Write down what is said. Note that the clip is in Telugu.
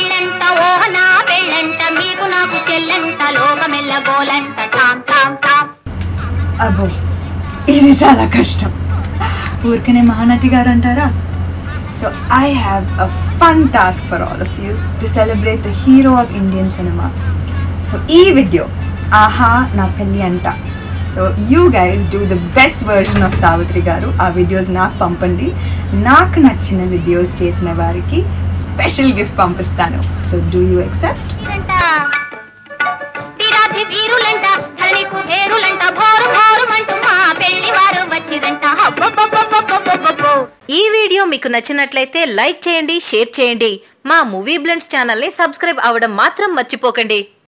పెళ్ళంట ఓ నా పెళ్ళంట మీకు నాకు చెల్లంట లోకమెల్ల గోలంట అబ్బో ఇది చాలా కష్టం. ఊరికనే మహానటి గారు అంటారా so I have a fun task for all of you to celebrate the hero of Indian cinema so ఈ వీడియో ఆహా నా పెళ్ళి అంట. So you guys do the best version of Savitri గారు. ఆ వీడియోస్ నాకు పంపండి. నాకు నచ్చిన వీడియోస్ చేసిన వారికి స్పెషల్ గిఫ్ట్ పంపిస్తాను. సో డూ యూ అబ్బబ్బబ్బబ్బబ్బబ్బబ్బో ఈ వీడియో మీకు నచ్చినట్లయితే లైక్ చేయండి షేర్ చేయండి. మా మూవీ బ్లెండ్స్ ఛానల్ని సబ్స్క్రైబ్ అవ్వడం మాత్రం మర్చిపోకండి.